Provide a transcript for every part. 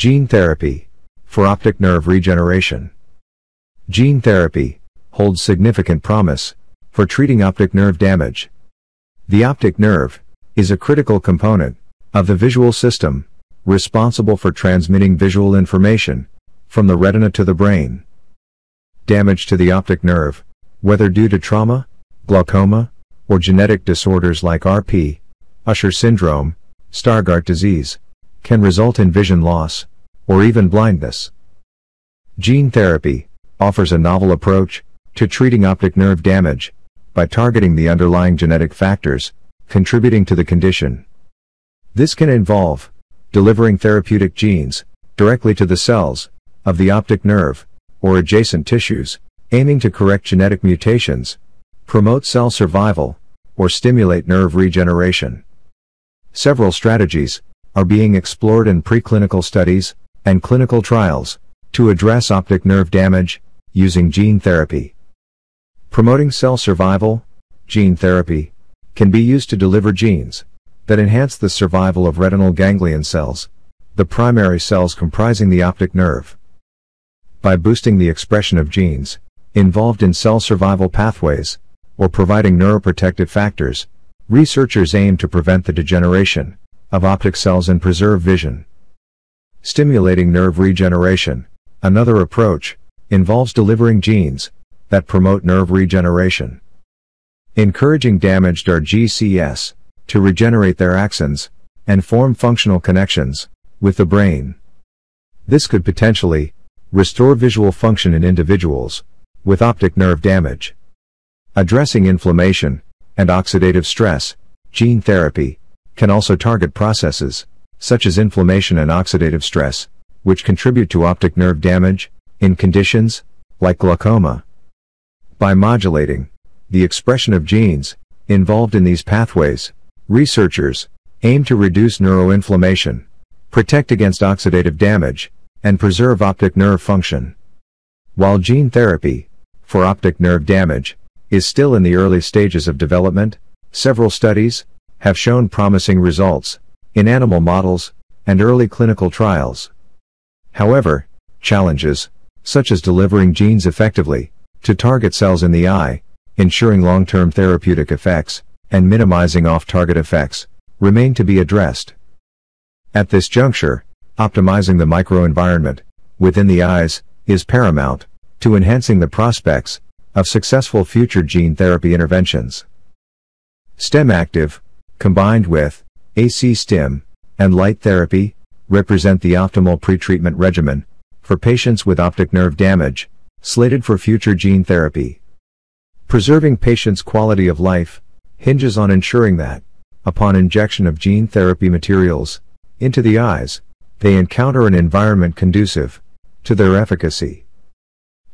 Gene therapy for optic nerve regeneration. Gene therapy holds significant promise for treating optic nerve damage. The optic nerve is a critical component of the visual system responsible for transmitting visual information from the retina to the brain. Damage to the optic nerve, whether due to trauma, glaucoma, or genetic disorders like RP, Usher syndrome, Stargardt disease, can result in vision loss, or even blindness. Gene therapy offers a novel approach to treating optic nerve damage by targeting the underlying genetic factors contributing to the condition. This can involve delivering therapeutic genes directly to the cells of the optic nerve or adjacent tissues, aiming to correct genetic mutations, promote cell survival, or stimulate nerve regeneration. Several strategies are being explored in preclinical studies and clinical trials to address optic nerve damage using gene therapy. Promoting cell survival, gene therapy, can be used to deliver genes that enhance the survival of retinal ganglion cells, the primary cells comprising the optic nerve. By boosting the expression of genes involved in cell survival pathways, or providing neuroprotective factors, researchers aim to prevent the degeneration of optic cells and preserve vision. Stimulating nerve regeneration, another approach, involves delivering genes that promote nerve regeneration. Encouraging damaged RGCs to regenerate their axons and form functional connections with the brain. This could potentially restore visual function in individuals with optic nerve damage. Addressing inflammation and oxidative stress, gene therapy can also target processes such as inflammation and oxidative stress, which contribute to optic nerve damage in conditions like glaucoma. By modulating the expression of genes involved in these pathways, Researchers aim to reduce neuroinflammation, protect against oxidative damage, and preserve optic nerve function. While gene therapy for optic nerve damage is still in the early stages of development, several studies have shown promising results in animal models and early clinical trials. However, challenges, such as delivering genes effectively to target cells in the eye, ensuring long-term therapeutic effects, and minimizing off-target effects, remain to be addressed. At this juncture, optimizing the microenvironment within the eyes is paramount to enhancing the prospects of successful future gene therapy interventions. STEM active, combined with AC stim and light therapy, represent the optimal pretreatment regimen for patients with optic nerve damage, slated for future gene therapy. Preserving patients' quality of life hinges on ensuring that, upon injection of gene therapy materials into the eyes, they encounter an environment conducive to their efficacy.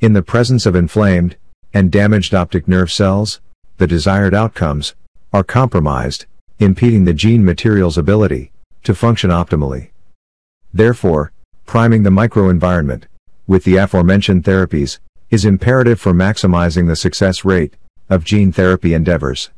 In the presence of inflamed and damaged optic nerve cells, the desired outcomes are compromised, impeding the gene material's ability to function optimally. Therefore, priming the microenvironment with the aforementioned therapies is imperative for maximizing the success rate of gene therapy endeavors.